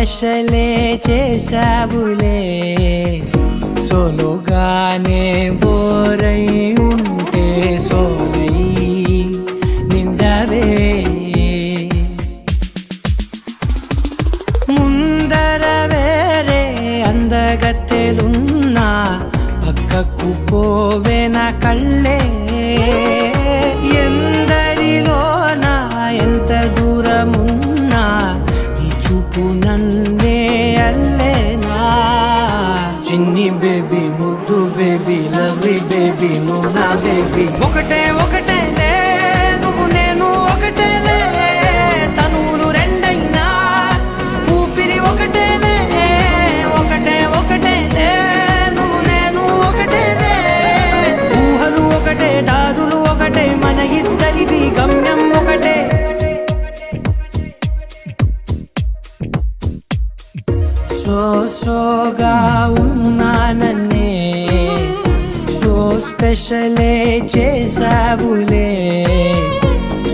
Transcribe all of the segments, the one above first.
స్పెషలే చేసావులే సోలోగానే బోరై ఉంటే సోలై నిండవే చిన్ని బేబీ ముద్దు బేబీ లవ్లీ బేబీ నువ్వు నా బేబీ. ఒకటే ఒకటే నువ్వు నేను ఒకటే. సోగా ఉన్నానన్నే. సో స్పెషలే చేసావులే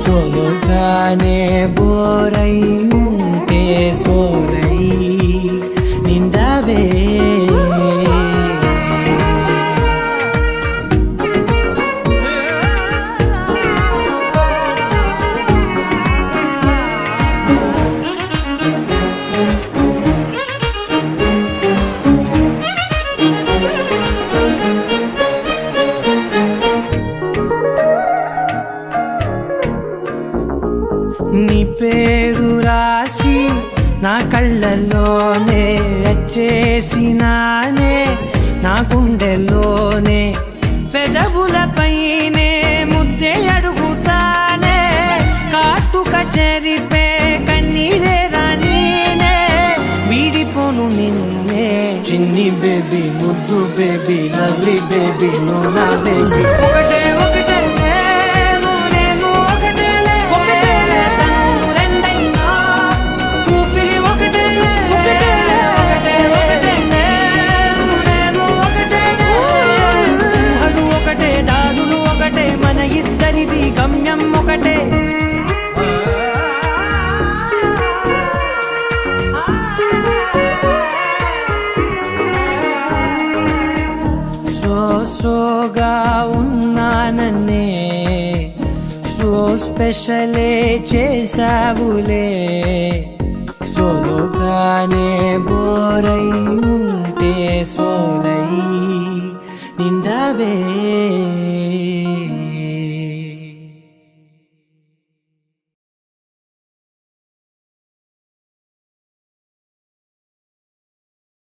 సోగానే బోరై ఉంటే సోరై నిండవే. నా కళ్ళల్లోనే వచ్చేసినానే నా గుండెల్లోనే పెదవులపైనే ముద్దే అడుగుతానే కాటుక చెరిపే కన్నీరే రానీనే వీడిపోను నిన్నే. చిన్ని బేబీ ముద్దు బేబీ లవ్లీ బేబీ నువ్వు నా బేబీ. ఒకటే సోగా ఉన్నానన్నే. సో స్పెషలే చేశావులే. సోలోగానే బోరై ఉంటే సోలై నిండవే.